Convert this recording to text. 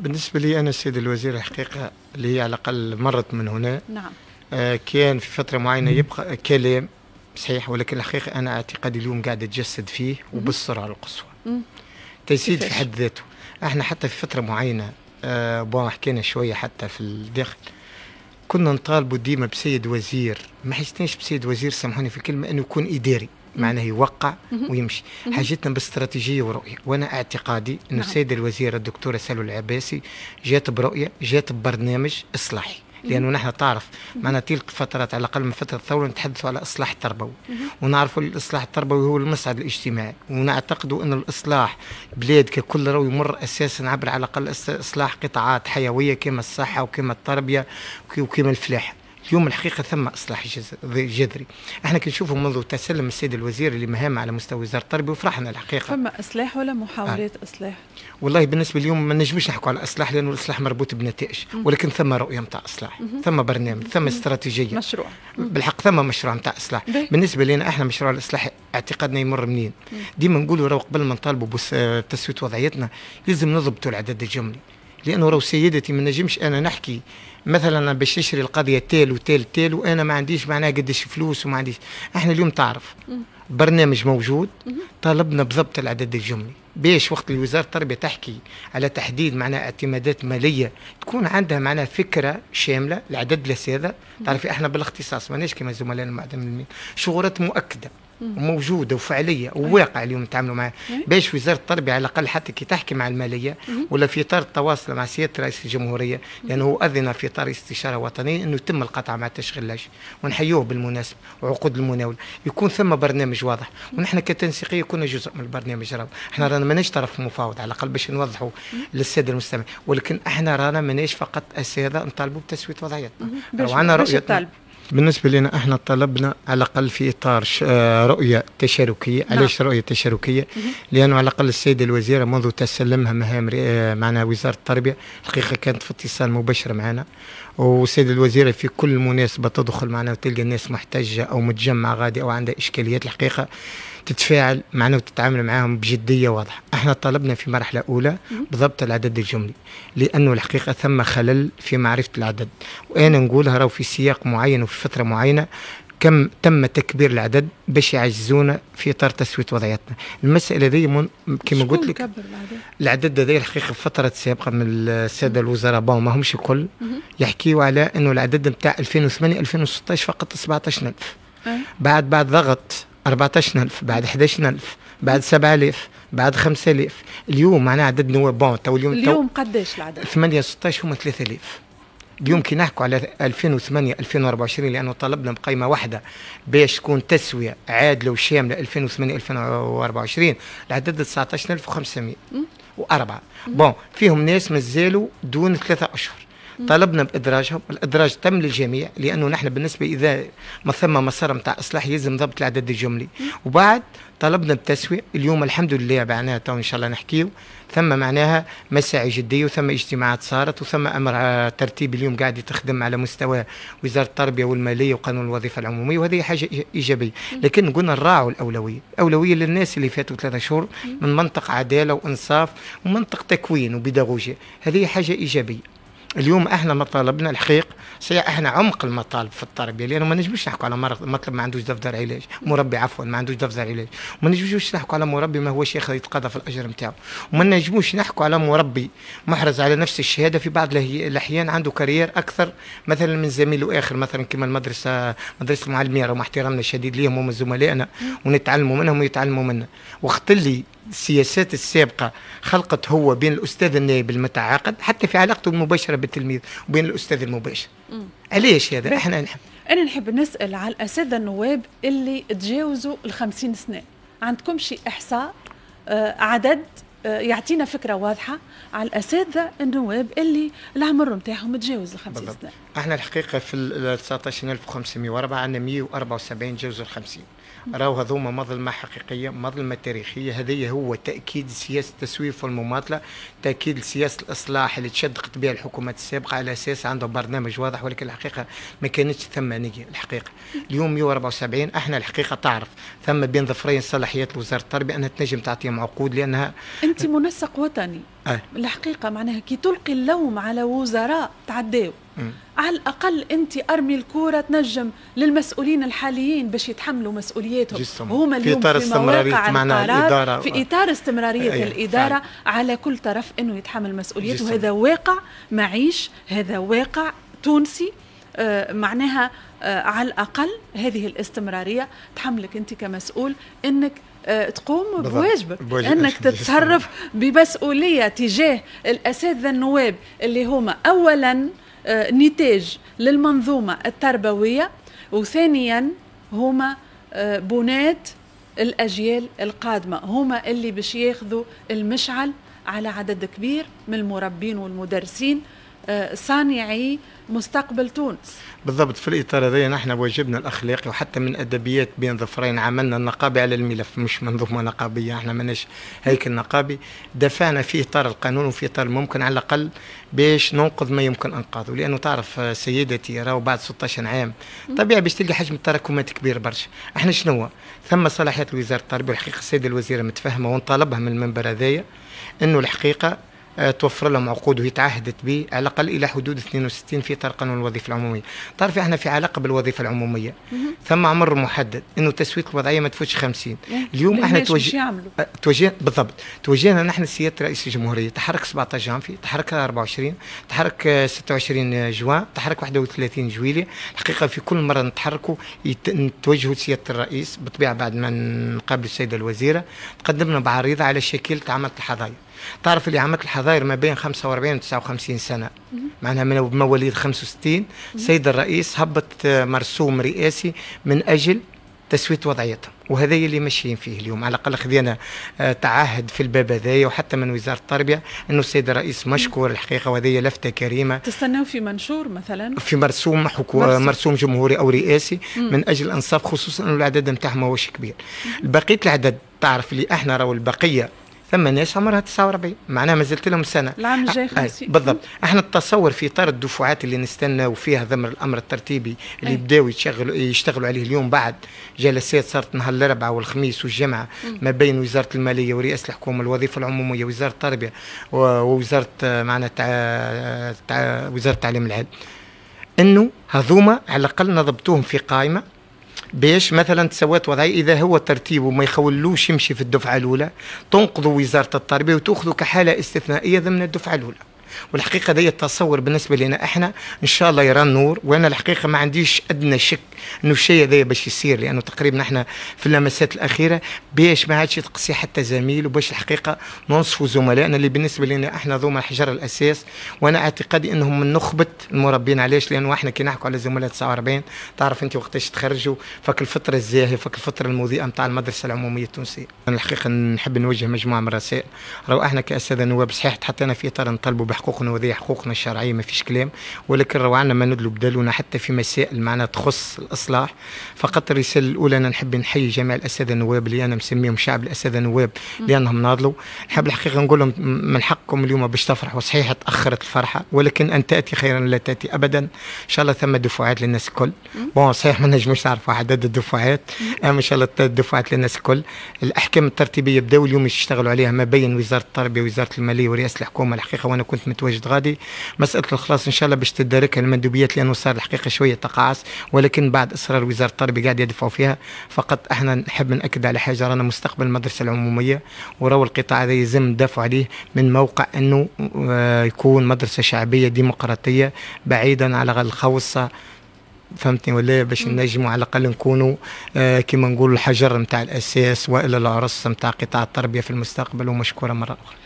بالنسبة لي أنا السيد الوزير الحقيقة اللي هي على الأقل مرت من هنا. نعم. آه، كان في فترة معينة يبقى كلام صحيح ولكن الحقيقة أنا اعتقادي اليوم قاعد أتجسد فيه وبالسرعة القصوى. تجسيد في؟ حد ذاته. إحنا حتى في فترة معينة آه بون حكينا شوية حتى في الداخل كنا نطالبوا ديما بسيد وزير. ما حسيتناش بسيد وزير سامحوني في الكلمة أنه يكون إداري. معناه يوقع ويمشي. حاجتنا باستراتيجية ورؤية. وأنا اعتقادي انه نعم. السيدة الوزيرة الدكتورة سلوى العباسي جات برؤية جات ببرنامج إصلاحي. لأنه نحن تعرف معنا تلك الفترات على الأقل من فترة الثورة نتحدثوا على إصلاح تربوي ونعرفوا الإصلاح التربوي هو المصعد الاجتماعي. ونعتقدوا إن الإصلاح بلاد ككل راهو يمر أساسا عبر على الأقل إصلاح قطاعات حيوية كما الصحة وكما التربية وك- وكما الفلاحة. اليوم الحقيقة ثم إصلاح جذري. أحنا كنشوفوا منذ تسلم السيد الوزير لمهام على مستوى وزارة التربية وفرحنا الحقيقة. فما إصلاح ولا محاولات إصلاح؟ والله بالنسبة اليوم ما نجموش نحكوا على إصلاح لأنه الإصلاح مربوط بنتائج ولكن ثم رؤية نتاع إصلاح ثم برنامج ثم استراتيجية. مشروع. بالحق ثم مشروع نتاع إصلاح. بالنسبة لنا إحنا مشروع الإصلاح اعتقادنا يمر منين؟ ديما نقولوا راهو قبل ما نطالبوا بتسوية وضعيتنا لازم نضبطوا العدد الجملي. لأنه راهو سيدتي ما نجمش أنا نحكي. مثلا باش نشري القضية تال وتال تال وأنا ما عنديش معناها قديش فلوس وما عنديش. إحنا اليوم تعرف برنامج موجود طالبنا بضبط العدد الجملي. باش وقت اللي وزاره التربية تحكي على تحديد معناها اعتمادات مالية تكون عندها معناها فكرة شاملة العدد لس هذا تعرفي إحنا بالاختصاص ماناش كما زملائنا المين شغلات مؤكده وموجوده وفعلية وواقع اليوم نتعاملوا معاه أي. باش وزارة التربية على الأقل حتى كي تحكي مع المالية ولا في إطار التواصل مع سيادة رئيس الجمهورية لأنه هو أذن في إطار استشاره وطنيه إنه يتم القطع مع التشغيل اللاجئ ونحيوه بالمناسبة وعقود المناوله يكون ثم برنامج واضح. ونحن كتنسيقية كنا جزء من البرنامج راهو إحنا رانا ماناش طرف مفاوض على الأقل باش نوضحوا للسادة المستمعين. ولكن إحنا رانا ماناش فقط اساده نطالبوا بتسوية وضعيتنا رؤيتنا الطالب بالنسبة لنا إحنا طلبنا على الأقل في إطار آه، رؤية تشاركية. نعم. علاش رؤية تشاركية؟ لأنه على الأقل السيدة الوزيرة منذ تسلمها مهام آه، معنا وزارة التربية الحقيقة كانت في اتصال مباشر معنا. والسيدة الوزيرة في كل مناسبة تدخل معنا وتلقى الناس محتجة أو متجمعة غادي أو عندها إشكاليات الحقيقة تتفاعل معنا وتتعامل معهم بجدية واضحة. إحنا طلبنا في مرحلة أولى بضبط العدد الجملي لأنه الحقيقة ثم خلل في معرفة العدد. وأنا نقولها راهو في سياق معين وفي فترة معينة كم تم تكبير العدد باش يعجزونا في إطار تسوية وضعيتنا. المسألة دي من كما قلت لك بعدين العدد؟ هذا الحقيقة في فترة سابقة من السادة الوزراء ما همش الكل. يحكيوا على إنه العدد نتاع 2008 2016 فقط 17000 أي. بعد بعد ضغط 14000 بعد 11000 بعد 7000 بعد 5000 اليوم معناها عدد نواب بون. تو اليوم اليوم قداش العدد؟ 8 16 هم 3000 اليوم كي نحكوا على 2008 2024 لأنه طلبنا بقيمه واحدة باش تكون تسوية عادلة وشاملة 2008 2024 العدد 19500 وأربعة. bon فيهم ناس مازالوا دون ثلاثة أشهر. طلبنا بإدراجهم الإدراج تم للجميع لأنه نحن بالنسبة إذا ما ثم مسار نتاع إصلاح يلزم ضبط العدد الجملي. وبعد طلبنا بتسويه اليوم الحمد لله معناها تو إن شاء الله نحكيو ثم معناها مساعي جدية وثم اجتماعات صارت وثم أمر ترتيب اليوم قاعد يتخدم على مستوى وزارة التربية والمالية وقانون الوظيفة العمومية وهذه حاجة إيجابية. لكن قلنا نراعوا الاولويه أولوية للناس اللي فاتوا ثلاثة شهور من منطق عدالة وإنصاف ومنطق تكوين وبيداغوجيا. هذه حاجة إيجابية. اليوم إحنا مطالبنا الحقيق صحيح إحنا عمق المطالب في التربيه لأنه ما نجمش نحكوا على مرض مطلب ما عندوش دفتر علاج مربي عفوا ما عندوش دفتر علاج وما نجموش نحكوا على مربي ما هوش ياخذ يتقاضى في الأجر نتاعو وما نجموش نحكوا على مربي محرز على نفس الشهادة في بعض الأحيان عنده كارير أكثر مثلا من زميله آخر مثلا كما المدرسة مدرسة المعلمين رغم احترامنا الشديد ليهم هم زملائنا ونتعلموا منهم ويتعلموا منا. وقت اللي السياسات السابقة خلقت هو بين الأستاذ النائب المتعاقد حتى في علاقته المباشره بالتلميذ وبين الأستاذ المباشر. علاش هذا؟ إحنا نحب. أنا نحب نسأل على الأساتذة النواب اللي تجاوزوا ال 50 سنة. عندكم شي إحصاء؟ آه، عدد؟ آه، يعطينا فكرة واضحة على الأساتذة النواب اللي العمر نتاعهم تجاوز ال 50 بالضبط. سنة. إحنا الحقيقة في ال 19504 عندنا 174 جوز ال 50 راهو هذوما مظلمة حقيقية مظلمة تاريخية. هذه هو تأكيد سياسة التسويف والمماطلة تأكيد سياسة الإصلاح اللي تشدقت بها الحكومات السابقة على أساس عنده برنامج واضح ولكن الحقيقة ما كانتش ثم نيه الحقيقة. اليوم 174 إحنا الحقيقة تعرف. ثم بين ظفرين صلاحيات وزارة التربية أنها تنجم تعطيهم عقود لأنها أنت منسق وطني. أي. الحقيقة معناها كي تلقي اللوم على وزراء تعداو على الأقل أنت أرمي الكورة تنجم للمسؤولين الحاليين باش يتحملوا مسؤولياتهم جسم. هما في اليوم إطار في استمرارية مواقع معناها الإدارة. في إطار استمرارية أي، الإدارة فعلا. على كل طرف إنه يتحمل مسؤوليته. وهذا واقع معيش هذا واقع تونسي آه، معناها آه، على الأقل هذه الاستمرارية تحملك أنت كمسؤول إنك آه، تقوم بالضبط. بواجبك بواجب- أنك تتصرف بمسؤولية تجاه الأساتذة النواب اللي هما اولا آه، نتاج للمنظومة التربوية وثانيا هما آه، بنات الأجيال القادمة. هما اللي باش ياخذوا المشعل على عدد كبير من المربين والمدرسين. آه، صانعي مستقبل تونس. بالضبط في الإطار هذا نحن واجبنا الأخلاقي وحتى من أدبيات بين ظفرين عملنا النقابه على الملف مش منظومة نقابية إحنا ماناش هيكل نقابي دفعنا في إطار القانون وفي إطار الممكن على الأقل باش ننقذ ما يمكن أنقاذه. لأنه تعرف آه، سيدتي راهو بعد 16 عام طبيعي باش تلقى حجم التراكمات كبير برشا. إحنا شنو؟ ثم صلاحيات وزارة التربية والحقيقة السيدة الوزيرة متفهمة ونطالبها من المنبر هذايا إنه الحقيقة آه، توفر لهم عقود وهي تعهدت به على الأقل إلى حدود 62 في اطار قانون الوظيفة العمومية. تعرف إحنا في علاقة بالوظيفة العمومية. ثم عمر محدد إنه تسويه الوضعية ما تفوتش 50 اليوم إحنا توجه أه، توجه بالضبط. توجهنا نحن سياده رئيس الجمهورية. تحرك 17 جانفي تحرك 24 تحرك آه، 26 جوان تحرك 31 جويلية. الحقيقة في كل مرة نتحركوا نتوجهوا لسيادة الرئيس بالطبيعه بعد ما نقابل السيدة الوزيرة. تقدمنا بعريضة على شكل عملت الحظاير تعرف اللي عملت الحظاير ما بين 45 و 59 سنة. معناها من مواليد 65 سيد الرئيس هبط آه، مرسوم رئاسي من أجل تسوية وضعيتهم. وهذا اللي ماشيين فيه اليوم. على الأقل خذينا آه، تعهد في الباب هذايا وحتى من وزارة التربية أنه السيد الرئيس مشكور الحقيقة وهذه لفتة كريمة. تستناو في منشور مثلا؟ في مرسوم حكو مرسوم. مرسوم, جمهوري أو رئاسي من أجل الإنصاف خصوصا أنه العدد نتاعهم ماهوش كبير. بقيه العدد تعرف اللي إحنا راهو البقية ثم ناس عمرها 49 معناها ما زلت لهم سنة. العام الجاي أي، 50 بالضبط. إحنا التصور في إطار الدفعات اللي نستناو فيها ضمن الأمر الترتيبي اللي أي. بداوا يشتغلوا يشتغلوا عليه اليوم بعد. جلسات صارت نهار الأربعاء والخميس والجمعة ما بين وزارة المالية ورئاسه الحكومة الوظيفة العمومية وزارة التربية ووزارة آه، معنا تع... تع... وزارة التعليم العالي إنه هذوما على الأقل نضبطوهم في قائمة. باش مثلا تسوات وضعيه إذا هو ترتيبه ما يخولوش يمشي في الدفعة الأولى تنقذوا وزارة التربية وتأخذوا كحالة استثنائية ضمن الدفعة الأولى. والحقيقة ده التصور بالنسبة لنا إحنا. إن شاء الله يرى النور وأنا الحقيقة ما عنديش أدنى شك إنه الشيء هذا باش يصير لأنه تقريبا إحنا في اللمسات الأخيرة باش ما عادش تقصي حتى زميل وباش الحقيقة ننصفوا زملائنا اللي بالنسبة لنا إحنا ذوما حجر الأساس. وأنا أعتقادي إنهم من نخبة المربين. علاش؟ لأنه إحنا كي نحكوا على زملاء 49 تعرف أنت وقتاش تخرجوا فك الفترة الزاهية فك الفترة المضيئه نتاع المدرسة العمومية التونسية. أنا الحقيقة نحب نوجه مجموعة من الرسائل. راهو إحنا كاساتذه نواب صحيح حطينا في إطار نطالبوا بحقوقنا وهذه حقوقنا الشرعية ما فيش كلام. ولكن راهو عندنا ما ندلوا بدلونا حتى في مسائل معناها تخص الإصلاح. فقط الرسالة الأولى أنا نحب نحيي جميع الأساتذة النواب اللي أنا مسميهم شعب الأساتذة النواب لأنهم ناضلوا. نحب الحقيقة نقول لهم من حقكم اليوم باش تفرحوا. صحيح تأخرت الفرحة ولكن أن تأتي خيرا لا تأتي ابدا. إن شاء الله ثم دفعات للناس الكل. بون صحيح ما نجموش نعرفوا عدد الدفعات. أما إن شاء الله الدفعات للناس الكل. الأحكام الترتيبية بداوا اليوم يشتغلوا عليها ما بين وزارة التربية ووزاره المالية ورئاسة الحكومة. الحقيقة وأنا كنت متواجد غادي. مسألة الخلاص إن شاء الله باش تداركها المندوبيات لأنه صار الحقيقة شوية تقاعس ولكن بعد إصرار وزارة التربية قاعد يدفعوا فيها. فقط إحنا نحب نأكد على حاجة رانا مستقبل المدرسة العمومية وراو القطاع هذا يلزم ندافع عليه من موقع إنه آه، يكون مدرسة شعبية ديمقراطية بعيدا على الخوصه فهمتني ولا باش نجموا على الأقل نكونوا آه كما نقولوا الحجر نتاع الاساس وإلا العرس نتاع قطاع التربية في المستقبل ومشكورة مرة أخرى.